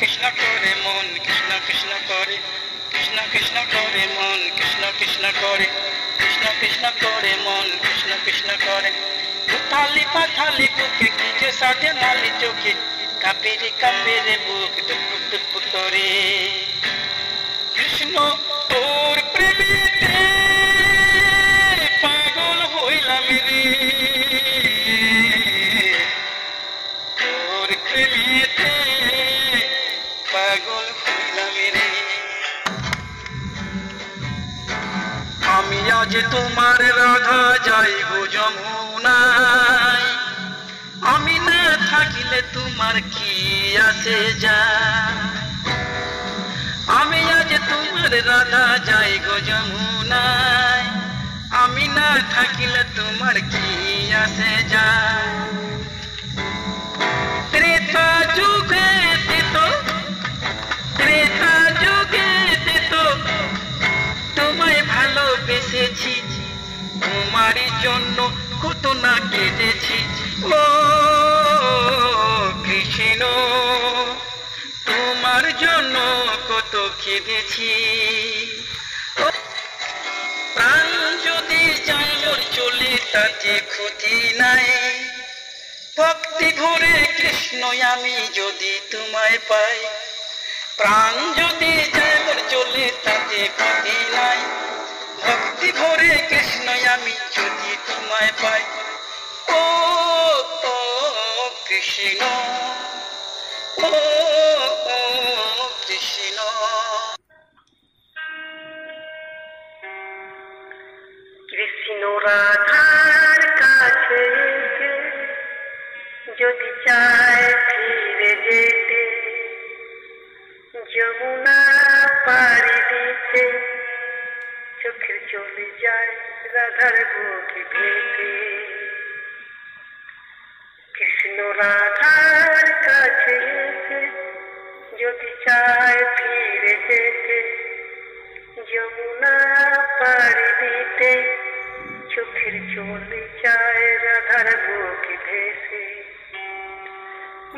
কৃষ্ণ করে মন, কৃষ্ণ কৃষ্ণ করে, কৃষ্ণ কৃষ্ণ করে মন, কৃষ্ণ কৃষ্ণ করে, কৃষ্ণ কৃষ্ণ করে মন, কৃষ্ণ কৃষ্ণ করে। পাথালি পাথালি বুকে কি যে সাজে মালি কাপেরে কাপেরে বুক টুক টুক করে। কৃষ্ণ তোর প্রেমেতে পাগল হইলাম রে। তোর প্রেমেতে পাগল হইলাম রে। আমি আজ তোমার রাধা যাইব যমুনায় আমি না থাকিলে তোমার কি আসে যায় আমি আজ তোমার রাধা যাই গো যমুনায়। আমি না থাকিলে তোমার কি আসে যায় ত্রেতা যুগে ত্রেতা যুগে তোমায় ভালোবেসেছি। তোমার জন্য কত না কেঁদেছি ও কত কেঁদেছি। ও, প্রাণ যদি যায় চলে তাতে ক্ষতি নাই। ভক্তি ভরে কৃষ্ণ আমি যদি তোমায় পাই। প্রাণ যদি যায় মোর চলে তাতে ক্ষতি নাই। ভক্তি ভরে কৃষ্ণ আমি যদি তোমায় পাই। ও কৃষ্ণ ও কৃষ্ণ। চায় ফিরে যেতে। যমুনা পাড়ি দিতে। চোখের চলে যায় রাধার বুকে ভেতে কৃষ্ণ রাধার কাছে যদি চায় ফিরে যেতে।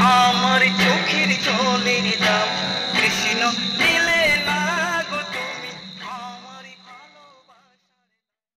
আমার